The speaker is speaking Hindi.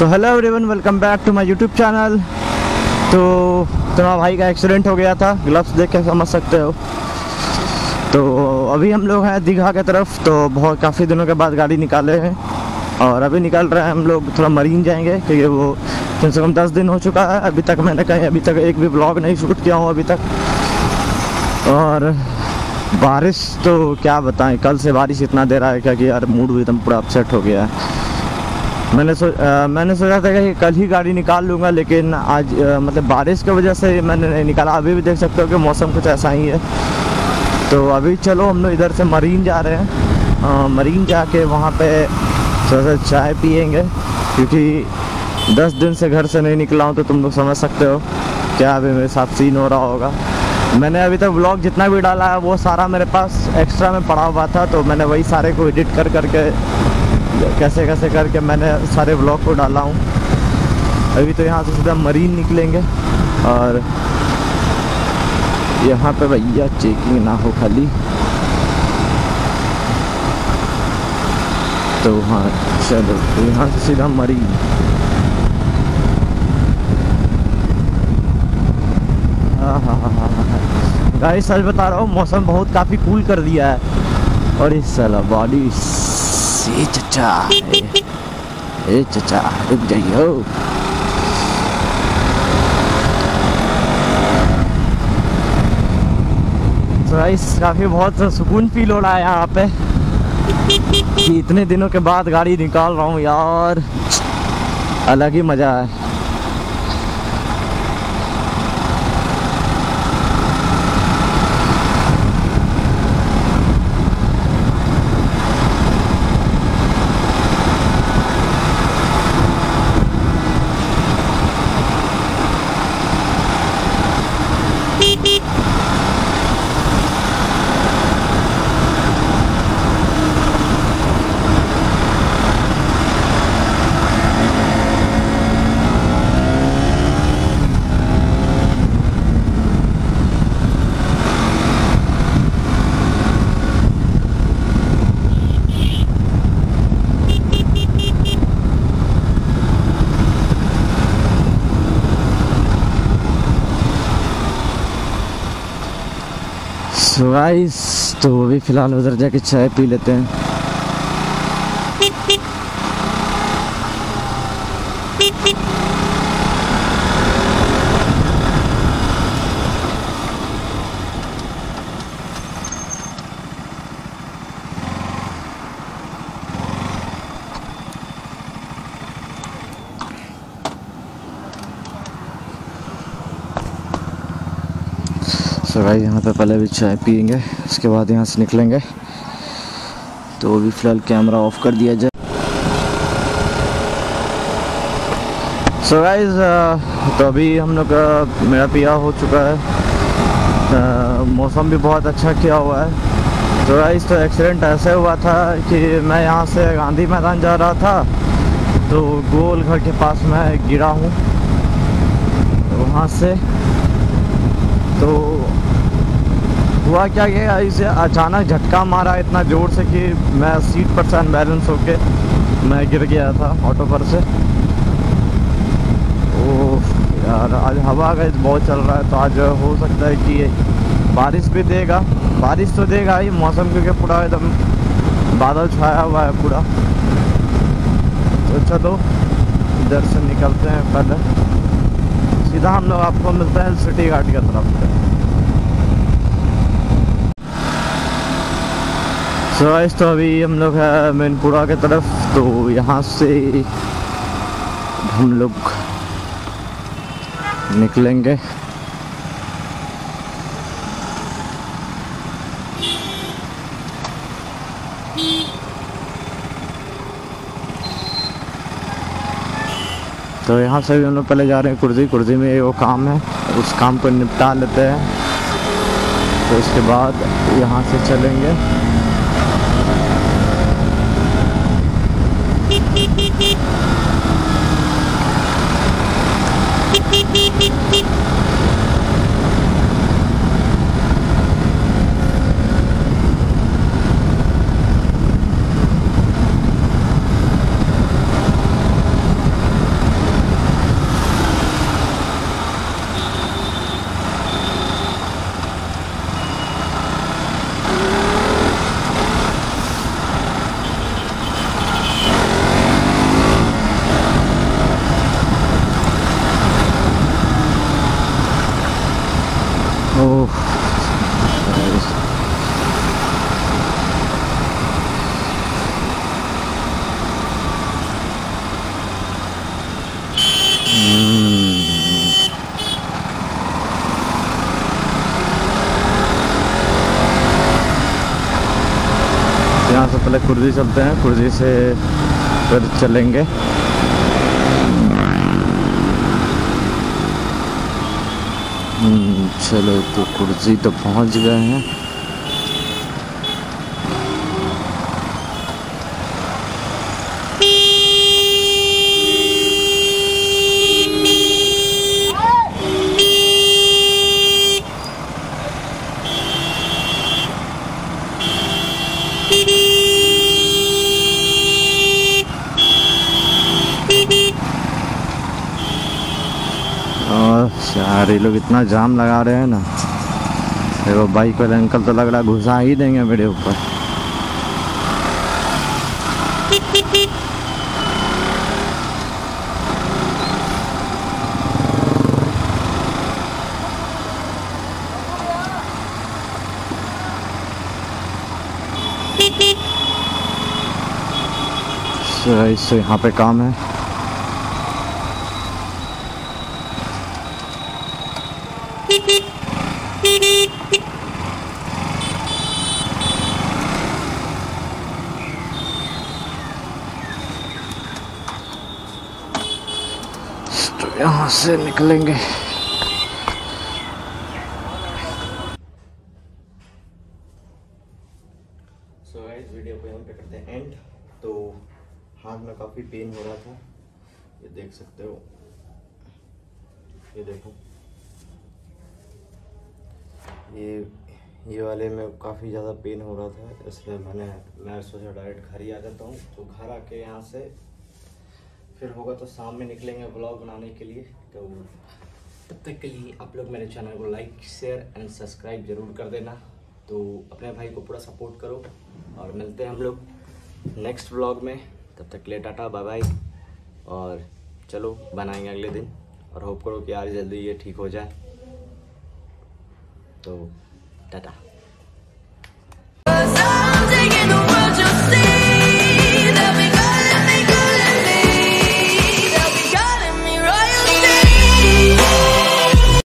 So hello everyone welcome back to my YouTube channel तो तुम्हारा भाई का एक्सीडेंट हो गया था। ग्लव्स देख के समझ सकते हो। तो अभी हम लोग हैं दीघा के तरफ़। तो बहुत, काफ़ी दिनों के बाद गाड़ी निकाले हैं। और अभी निकल रहे हैं हम लोग, थोड़ा मरीन जाएँगे, क्योंकि वो कम से कम दस दिन हो चुका है। अभी तक मैंने कहीं, अभी तक एक भी ब्लॉग नहीं शूट किया हूँ अभी तक। और, बारिश तो क्या बताएँ, कल से बारिश इतना दे रहा है क्या कि यार मूड भी एकदम पूरा अपसेट हो गया है। मैंने सो आ, मैंने सोचा था कि कल ही गाड़ी निकाल लूँगा लेकिन आज आ, मतलब बारिश की वजह से मैंने नहीं निकाला। अभी भी देख सकते हो कि मौसम कुछ ऐसा ही है। तो अभी चलो हम लोग इधर से मरीन जा रहे हैं। आ, मरीन जाके वहाँ पे थोड़ा सा चाय पियेंगे क्योंकि दस दिन से घर से नहीं निकला हूँ तो तुम लोग समझ सकते हो क्या अभी मेरे साथ सीन हो रहा होगा। मैंने अभी तक ब्लॉग जितना भी डाला है वो सारा मेरे पास एक्स्ट्रा में पड़ा हुआ था तो मैंने वही सारे को एडिट कर करके कैसे कैसे करके मैंने सारे ब्लॉग को डाला हूँ। अभी तो यहाँ से सीधा मरीन निकलेंगे और यहाँ पे भैया चेकिंग ना हो खाली। तो हाँ चलो तो यहाँ से सीधा मरीन हाँ हाँ हाँ गाइस, सच बता रहा हूँ, मौसम बहुत काफ़ी कूल कर दिया है। और इस साला बॉडी ए, चचा ए चचा, रुक जाइयो। तो काफ़ी बहुत सुकून फील हो रहा है यहाँ पे इतने दिनों के बाद गाड़ी निकाल रहा हूँ यार। अलग ही मज़ा है। सो गाइस तो अभी फ़िलहाल उधर जाके चाय पी लेते हैं। सो भाई यहाँ पे पहले भी चाय पियेंगे उसके बाद यहाँ से निकलेंगे। तो अभी फ़िलहाल कैमरा ऑफ़ कर दिया जाए। सो so गाइज़ तो अभी हम लोग का मेरा पिया हो चुका है। Uh, मौसम भी बहुत अच्छा किया हुआ है। तो गाइज़ तो एक्सीडेंट ऐसे हुआ था कि मैं यहाँ से गांधी मैदान जा रहा था तो गोल घर के पास मैं गिरा हूँ। वहाँ से तो हुआ क्या कि इसे अचानक झटका मारा इतना ज़ोर से कि मैं सीट पर से अनबैलेंस होके मैं गिर गया था ऑटो पर से। यार, आज हवा का बहुत चल रहा है तो आज हो सकता है कि बारिश भी देगा। बारिश तो देगा ही, मौसम क्योंकि पूरा एकदम बादल छाया हुआ है पूरा। तो चलो, इधर से निकलते हैं पहले। सीधा हम लोग आपको मिलते हैं सिटी घाट की तरफ़। से सो so, तो अभी हम लोग है मैनपुरा के तरफ़ तो यहाँ से हम लोग निकलेंगे। तो यहाँ से भी हम लोग पहले जा रहे हैं कुर्जी कुर्जी में वो काम है उस काम को निपटा लेते हैं। तो उसके बाद यहाँ से चलेंगे। से पहले कुर्जी चलते हैं कुर्जी से फिर चलेंगे। हम्म, चलो तो कुर्जी तो पहुँच गए हैं। यार, ये लोग इतना जाम लगा रहे हैं ना। देखो बाइक वाले अंकल तो लग रहा घुसा ही देंगे मेरे ऊपर। इससे यहाँ पे काम है। यहाँ से निकलेंगे। सो गाइस वीडियो को यहाँ पे करते हैं एंड तो हाथ में काफ़ी पेन हो रहा था। ये देख सकते हो। ये देखो। ये ये वाले में काफ़ी ज़्यादा पेन हो रहा था, इसलिए मैंने, मैं सोचा डायरेक्ट घर ही आ जाता हूँ। तो घर आके यहाँ से फिर होगा तो शाम में निकलेंगे ब्लॉग बनाने के लिए। तो तब तक के लिए आप लोग मेरे चैनल को लाइक शेयर एंड सब्सक्राइब ज़रूर कर देना। तो अपने भाई को पूरा सपोर्ट करो और मिलते हैं हम लोग नेक्स्ट ब्लॉग में। तब तक के लिए टाटा बाय बाय और चलो, बनाएँगे अगले दिन। और होप करो कि यार जल्दी ये ठीक हो जाए। तो टाटा